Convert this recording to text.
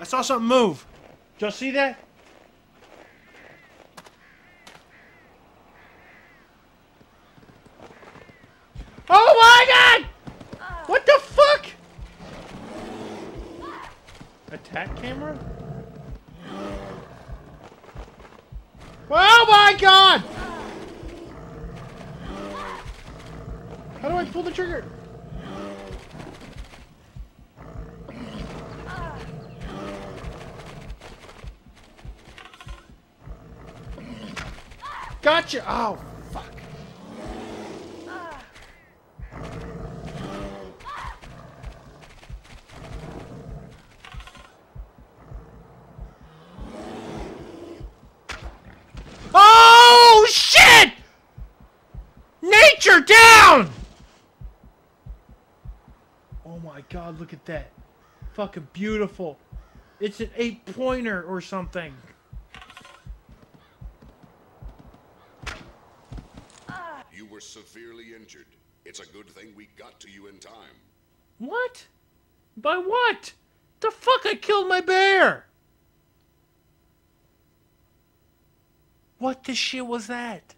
I saw something move. Did y'all see that? Oh my god! What the fuck? Attack camera? Oh my god! How do I pull the trigger? Gotcha! Oh, fuck. Oh, shit! Nature down! Oh my god, look at that. Fucking beautiful. It's an eight pointer or something. Were severely injured. It's a good thing we got to you in time. What? By what? The fuck I killed my bear? What the shit was that?